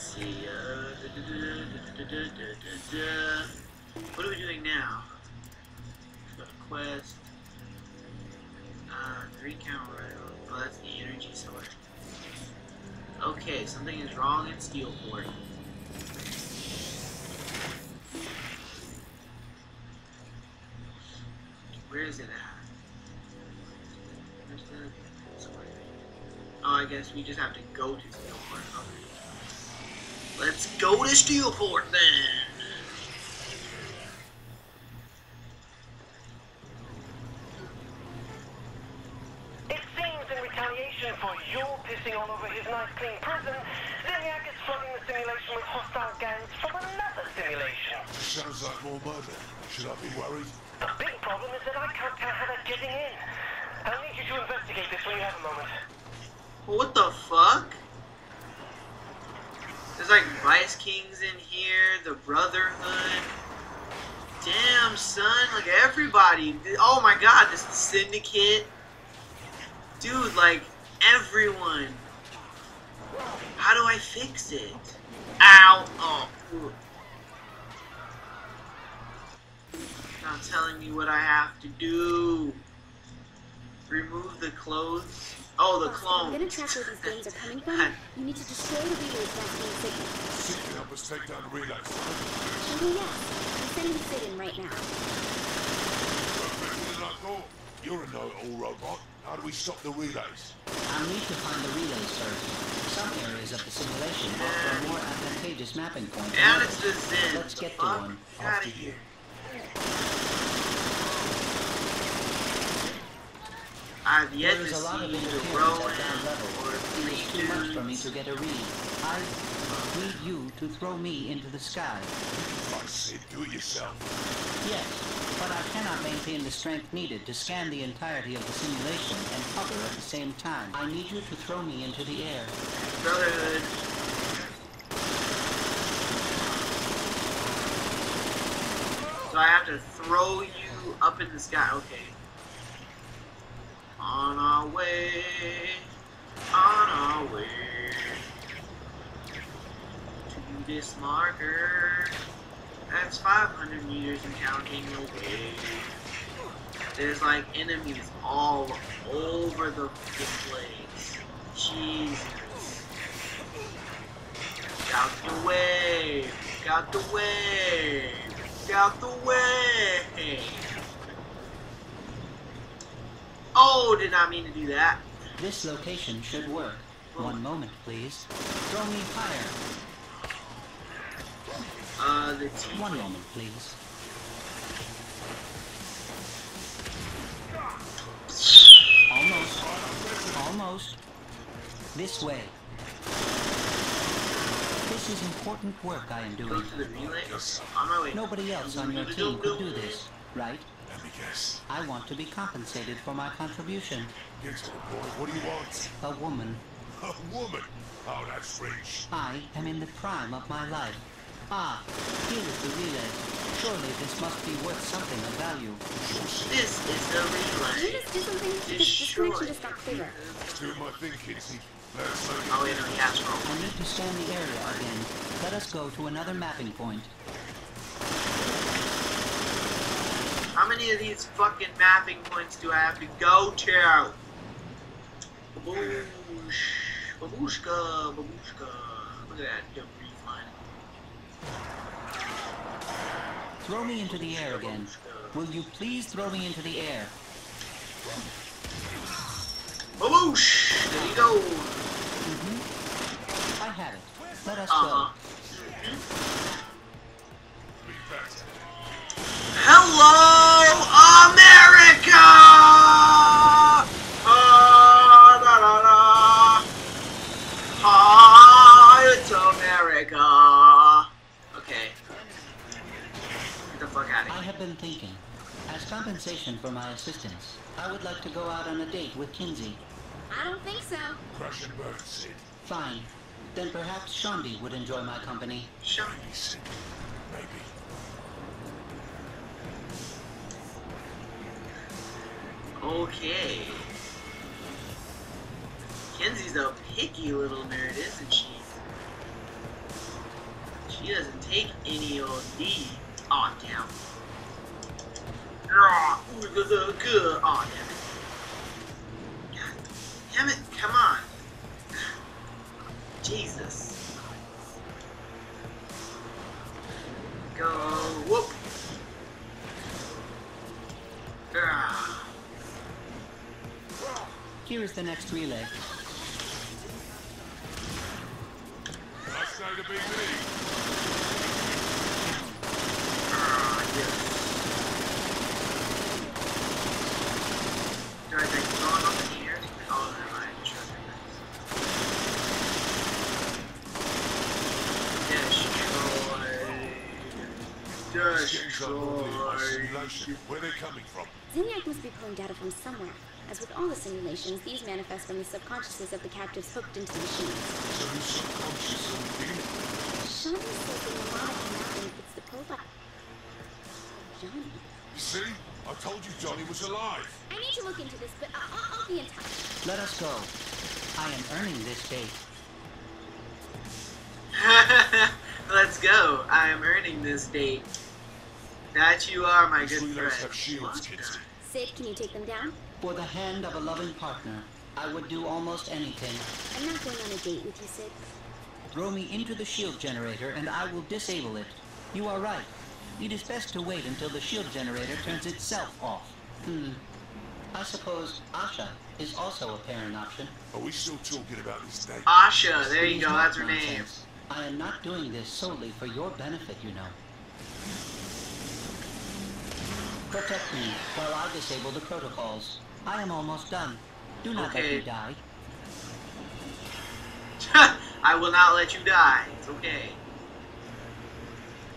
let's see. Uh, what are we doing now? Got a quest. Uh, three count right Oh, that's the energy source. Okay, something is wrong in Steelport. Where is it at? Oh, I guess we just have to go to Steelport. Okay. Let's go to Steelport then! It seems in retaliation for you pissing all over his nice clean prison, Zinyak is flooding the simulation with hostile gangs from another simulation. Sounds like more murder. Should I be worried? The big problem is that I can't tell how they're getting in. I'll need you to investigate this when you have a moment. What the fuck? Like Vice Kings in here, the Brotherhood. Damn, son, like everybody. Oh my god, this is Syndicate. Dude, like everyone. How do I fix it? Ow! Oh. ooh. Not telling me what I have to do. Remove the clothes. Oh, the Boss, if clones. you're gonna track where these gangs are coming from, you need to destroy the relays transmitting signal. CID can help us take down the relays. Oh yes, I'm sending CID in right now. Better than I thought. You're a know-it-all robot. How do we stop the relays? I'll need to find the relays first. Some areas of the simulation offer a more advantageous mapping point. than And it's the Zen. Let's get to one. Out After of you. I've yet There to is a lot of see the interference Rowan at ground level. or It is too much for me to get a read. I need you to throw me into the sky. Right, CID, do it yourself. Yes, but I cannot maintain the strength needed to scan the entirety of the simulation and hover at the same time. I need you to throw me into the air. Brotherhood. So I have to throw you up in the sky. Okay. On our way. On our way. To this marker. That's 500 meters and counting away. There's like enemies all over the place. Jesus. Get out the way! Get out the way! Get out the way! Oh, did not mean to do that. This location should work. One moment, please. Throw me higher. Uh, the T. One moment, please. Almost. Almost. This way. This is important work I am Go doing. to the relay. On my way. Nobody else on your team could do this, right? Let me guess. I want to be compensated for my contribution. Yes, boy. What do you want? A woman. A woman? Oh, that's French. I am in the prime of my life. Ah, here is the relay. Surely this must be worth something of value. This is the Can you relay. just do something? Because this Destroy. connection just got clearer. Do my thinking. Let's look Oh, wait, no, yeah, scroll. I need to scan the area again. Let us go to another mapping point. How many of these fucking mapping points do I have to go to? Baboosh. Babushka. Babushka. Look at that dumb reef. Throw me into the air again. Will you please throw me into the air? Baboosh! There you go. I have it. Let us Uh-huh. go. Hello, compensation for my assistance, I would like to go out on a date with Kinzie. I don't think so. Crash and burn, CID. Fine. Then perhaps Shaundi would enjoy my company. Shut Maybe, CID. Maybe. Okay. Kinzie's a picky little nerd, isn't she? She doesn't take any of these. Aw, the- good. Aw, damn damn it, come on. Jesus. Go. Whoop. Here is the next relay. That's going to be me. Ah, yes. Do I think going up in here? Oh, never mind. Sure, Destroy. Skins unloaded by Destroy. simulation. Where they coming from? Zinyak must be pulling data from somewhere. As with all the simulations, these manifest from the subconsciouses of the captives hooked into the machines. So who's subconscious and within? Shaundi says the mnemonic mapping fits the profile. of Johnny. You see? I told you Johnny was alive. I need to look into this, but I'll, I'll, I'll be in touch. Let us go. I am earning this date. Let's go. I am earning this date. That you are, my These good friend. have shields, What. CID, can you take them down? For the hand of a loving partner, I would do almost anything. I'm not going on a date with you, CID. Throw me into the shield generator and I will disable it. You are right. It is best to wait until the shield generator turns itself off. Hmm. I suppose Asha is also a pairing option. Are we still talking about this date? Asha, there you go. That's her name. I am not doing this solely for your benefit, you know. Protect me while I disable the protocols. I am almost done. Do not let Okay. me die. I will not let you die. It's okay.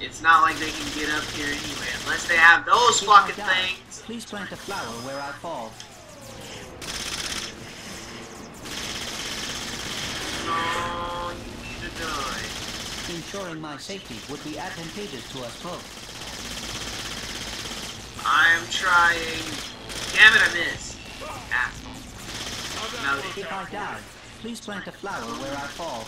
It's not like they can get up here anyway, unless they have those If fucking things. Please plant a flower where I fall. No, you need to die. Ensuring my safety would be advantageous to us both. I am trying. Damn it, I missed. Asshole. No, If I die, please plant a flower where I fall.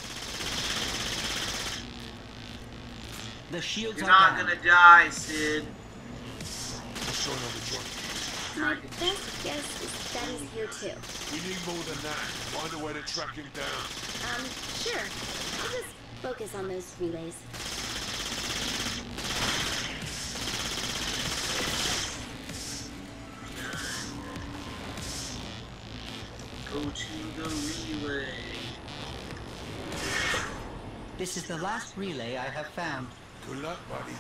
The shields you're are not down. gonna die, CID. What's going on with Johnny? My best guess is that he's here too. We need more than that. Find a way to track him down. Um, sure. I'll just focus on those relays. To the relay. This is the last relay I have found. Good luck, buddy.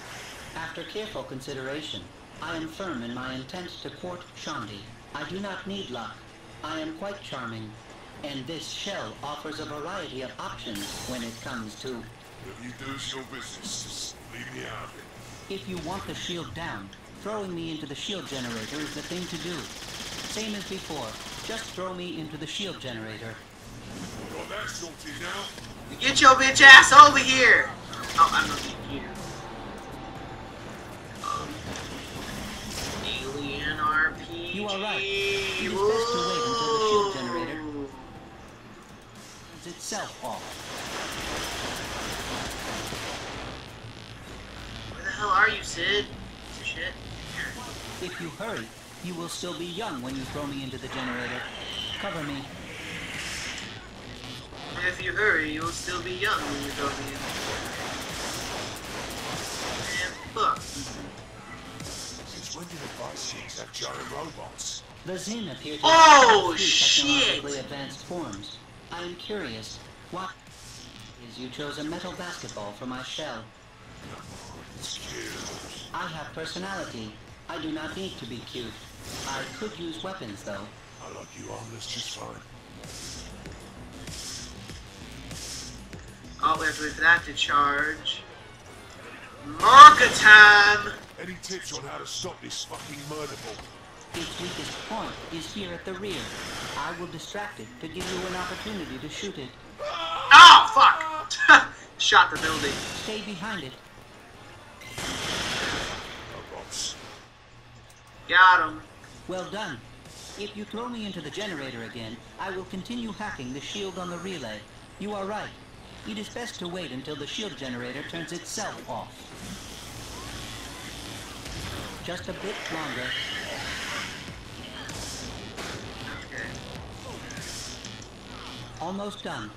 After careful consideration, I am firm in my intent to court Shaundi. I do not need luck. I am quite charming. And this shell offers a variety of options when it comes to Whatever you do is your business. Leave me out of it. if you want the shield down, throwing me into the shield generator is the thing to do. Same as before, just throw me into the shield generator. Got that sorted now? Get your bitch ass over here! Oh, I'm not here. Um, Alien RPG. You are right. It is best to wait until the shield generator- Whoa. Turns itself off. Where the hell are you, CID? Piece of shit. If you hurry, you will still be young when you throw me into the generator. Cover me. If you hurry, you'll still be young when you throw go in. And fuck. Since when did the Vice Kings have giant robots? The Zin appear to Oh, have three shit! technologically advanced forms. I am curious, what is you chose a metal basketball for my shell? Skills. I have personality. I do not need to be cute. I could use weapons though. I like you harmless just fine. Oh, we have to wait for that to charge. Marka time! Any tips on how to stop this fucking murder ball? Its weakest point is here at the rear. I will distract it to give you an opportunity to shoot it. Oh, fuck! Shot the building. Stay behind it. Robots. Got him. Well done. If you throw me into the generator again, I will continue hacking the shield on the relay. You are right. It is best to wait until the shield generator turns itself off. Just a bit longer. Almost done.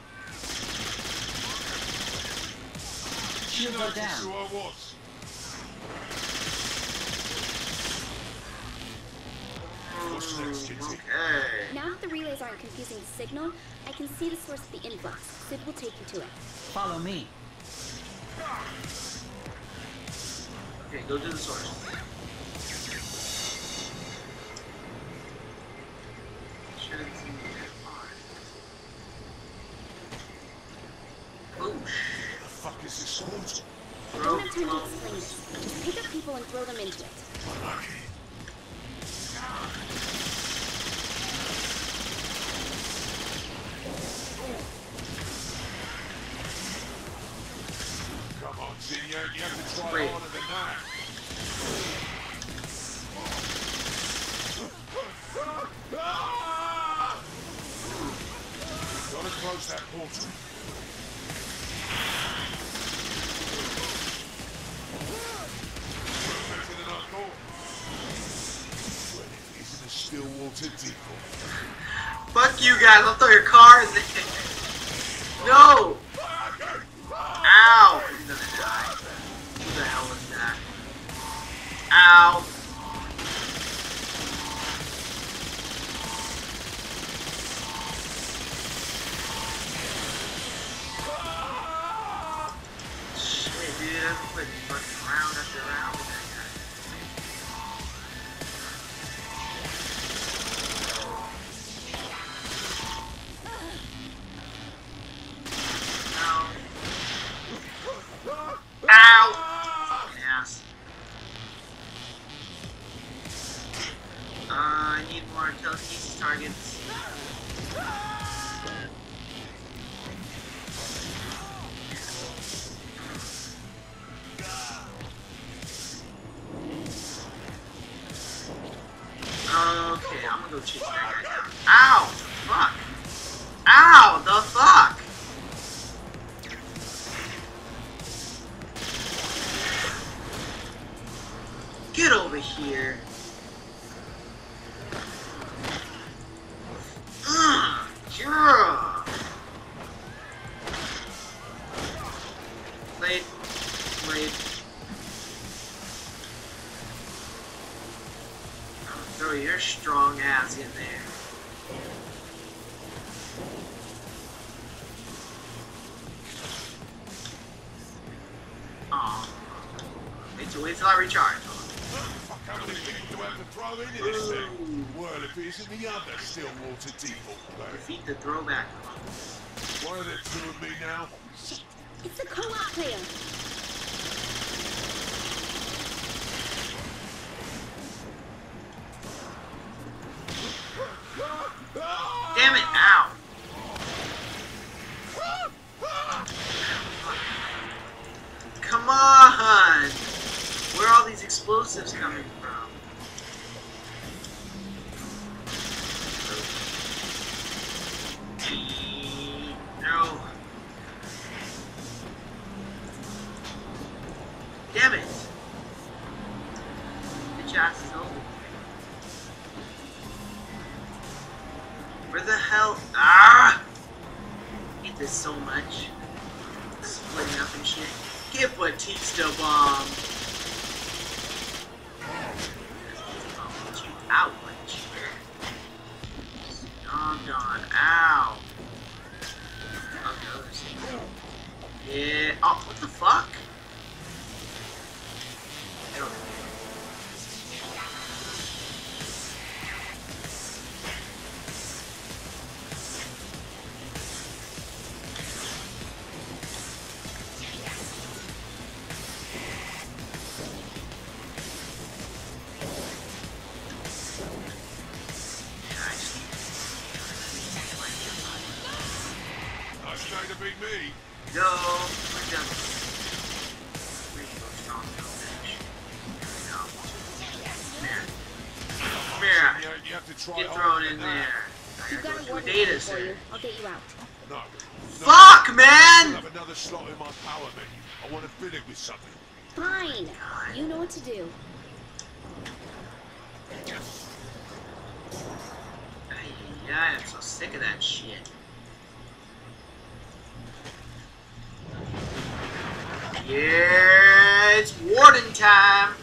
Shields are down. who I was. What's next, Kitty? Okay. Now that the relays aren't confusing the signal, I can see the source of the influx. CID will take you to it. Follow me. Okay, go to the source. Shouldn't seem to get far. Boosh. The fuck is this water? I don't have time to explain this. Just pick up people and throw them into it. Close that portal. Fuck you guys, I'll throw your car in there. No! Ow! He's gonna die. Who the hell that? Ow! Dude, I'm fucking round after round Okay, I'm gonna go chase that guy down. Ow! Fuck! Ow! The fuck! Get over here. Wait till, wait till I recharge. Fuck, how many people do I have to throw into this thing? Well, if it isn't the other Stillwater depot player. Defeat the throwback. One of the two of me now. It's a co-op player. Explosives coming from? No. Damn it! Bitch ass is over. Where the hell? Ah! I hate this so much. Splitting up and shit. Give Batista bomb. I'll put you out, Batista. Stomped on. Ow. Yeah. Oh, what the fuck? Go. We're done. Where you go, strong little we go. Come here. Come here. You, you have to try Get thrown in that. there. I You've gotta got a go to a warning data for center. you. I'll get you out. No. no. Fuck, I'll man! have another slot in my power menu. I want to fill it with something. Fine. You know what to do. Yeah, I'm so sick of that shit. Yeah, it's warden time.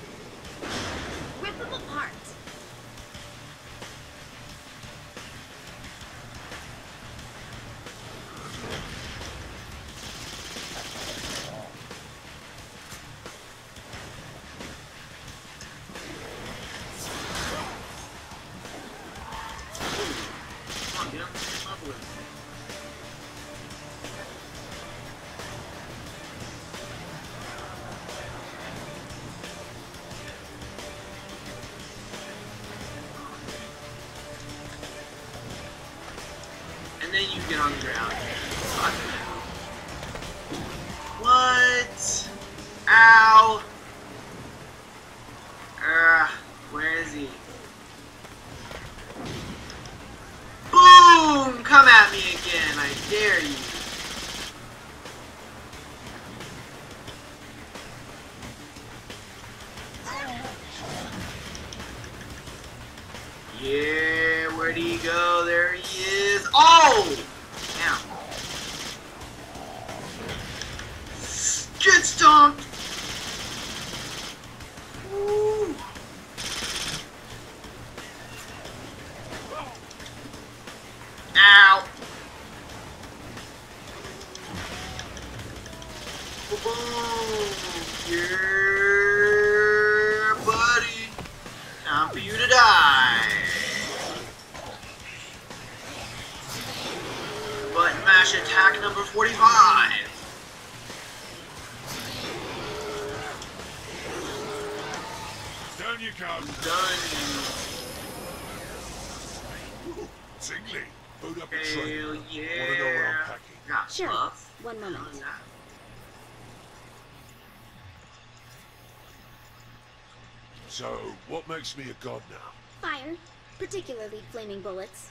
And then you get on the ground. What? Ow! Ugh, where is he? Boom! Come at me again, I dare you. Yeah, where'd he go? There he is. Oh! Get stomped! Tingly. Boot up a train. Hell Wanna know what yeah! I'm packing? Got Sure. buff. One moment. So, what makes me a god now? Fire, particularly flaming bullets.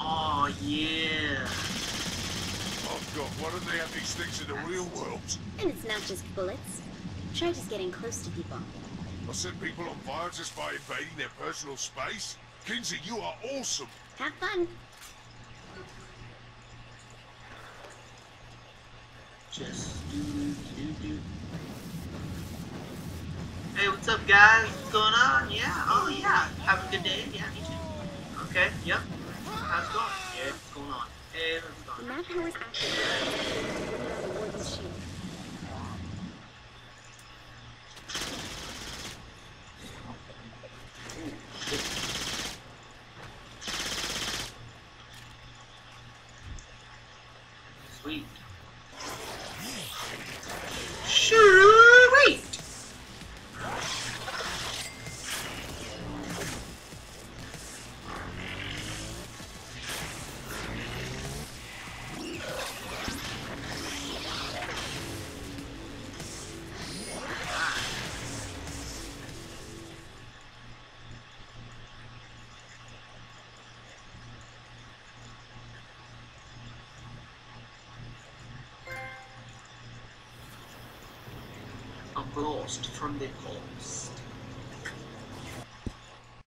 Oh yeah! Oh god, why don't they have these things in the real world? And it's not just bullets. Try just getting close to people. I set people on fire just by invading their personal space? Kinzie, you are awesome. Have fun. Just do do do. Hey, what's up, guys? What's going on? Yeah. Oh yeah. Have a good day. Yeah, me too. Okay. Yep. How's it going? Yeah, what's going on? Hey, what's The going on? A blast from their coast.